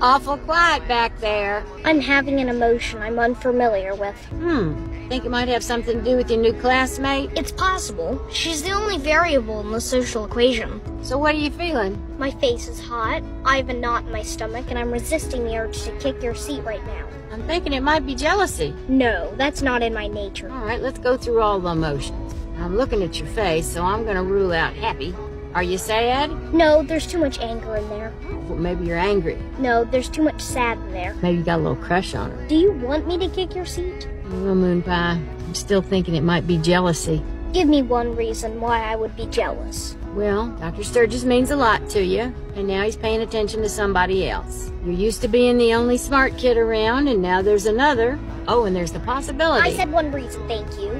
Awful quiet back there. I'm having an emotion I'm unfamiliar with. Hmm. Think it might have something to do with your new classmate? It's possible. She's the only variable in the social equation. So what are you feeling? My face is hot, I have a knot in my stomach, and I'm resisting the urge to kick your seat right now. I'm thinking it might be jealousy. No, that's not in my nature. All right, let's go through all the emotions. I'm looking at your face, so I'm going to rule out happy. Are you sad? No, there's too much anger in there. Well, maybe you're angry. No, there's too much sad in there. Maybe you got a little crush on her. Do you want me to kick your seat? Well, Moon Pie, I'm still thinking it might be jealousy. Give me one reason why I would be jealous. Well, Dr. Sturgis means a lot to you, and now he's paying attention to somebody else. You're used to being the only smart kid around, and now there's another. Oh, and there's the possibility. I said one reason, thank you.